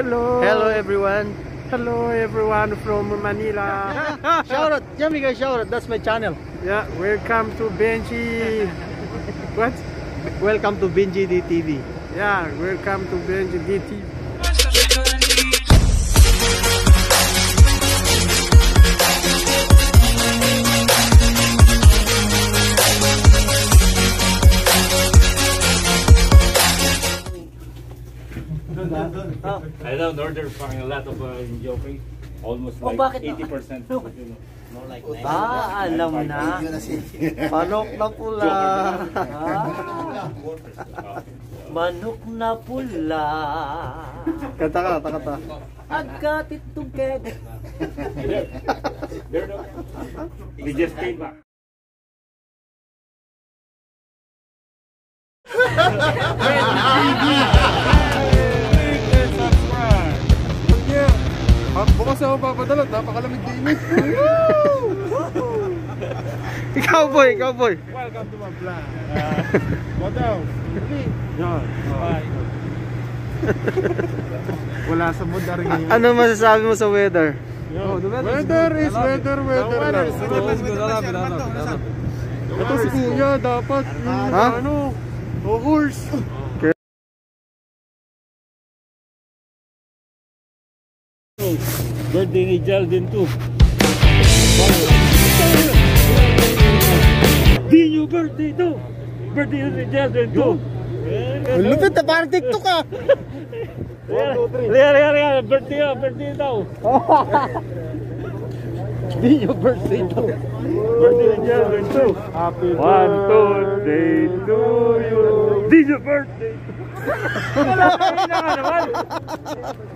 Hello. Hello everyone. Hello everyone from Manila. shout out. Guys shout out. That's my channel. yeah, welcome to Benji. what? Welcome to Benji DTV. Yeah, welcome to Benji DT. I don't order parang a lot of uh, joking. Almost Oh, like bakit? 80%. you know. Ah, alam na. Manok na pula. Manok na pula. Kata ka, kata kata. Agkatit together. They're not. We just came back. Yeah. bukas ako papadala, napakalamig din eh. ikaw boy, ikaw boy. Welcome to my vlog. What else? Yan. Wala sa mood na rin ngayon. Ano masasabi mo sa weather? Oh, the weather is weather, weather. lang. Ito si Kuya, dapat Ha? ano, oh, horse. Birthday ni Geraldine too. Di new birthday to. Birthday ni Geraldine too. Lupit na parang TikTok ah. Liya, liya, liya. Birthday ah, birthday daw. Di yung birthday to. Birthday ni Geraldine too. Happy One, two, three, to you. Di new birthday. Wala kayo na nga naman.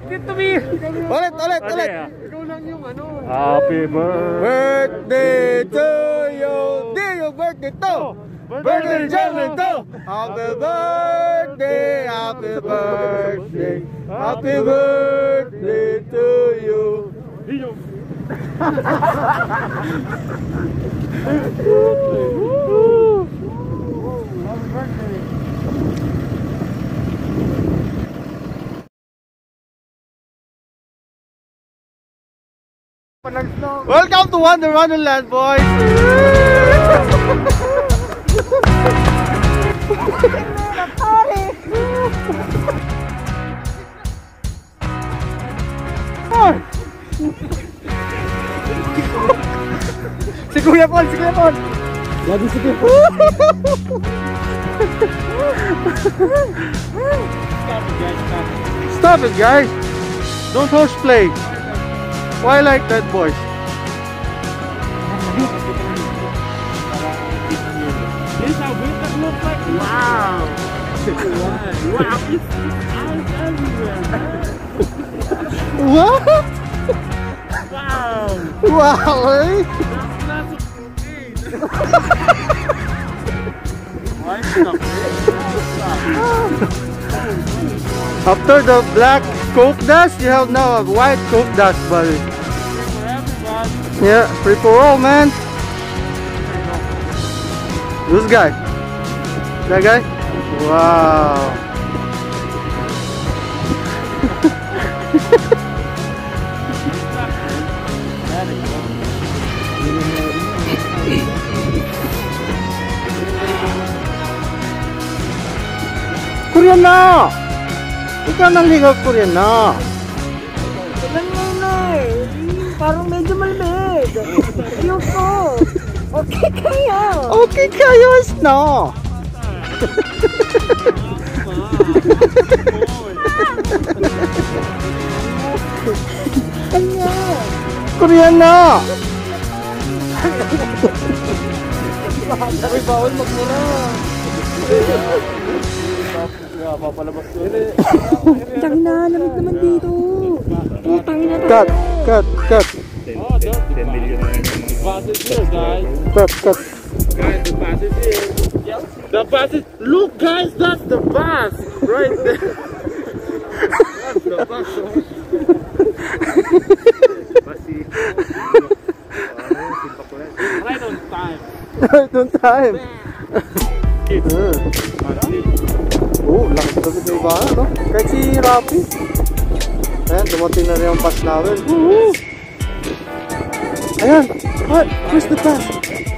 Dito mi. Ulit, ulit, ulit. Ikaw lang yung ano. Happy birthday. To you. Di yung birthday to. Birthday Jalen to. Happy birthday, happy birthday. Happy birthday to you. Di new Welcome to Wonder Wonderland, boys. si Kuya Paul, si Kuya Paul. Lagi si Kuya Paul. Stop it, guys. Don't horseplay. Why like that, boys? This how winter look like. Wow. wow. It's ice everywhere. What? Wow. Wow, eh? That's of After the black coke dust, you have now a white coke dust, buddy. Yeah, free for all, man. This guy. That guy? Wow. Korean na! Ikaw nang ligaw Korean na. Parang medyo malamig. Ayoko. Okay kaya. Okay kayo na. Kanya. Korean na! Tang na, lamig naman dito. Putang ina to. Cut, cut, cut, Bus is here, guys. cut, cut. Guys, the bus is here. The bus is. Look, guys, that's the bus right there. that's the bus. right on time. Right on time. Oh, laki talaga ng iba, no? Kahit si Rapi. Ayan, dumating na rin ang pass namin. Ayan! What? Where's the bus?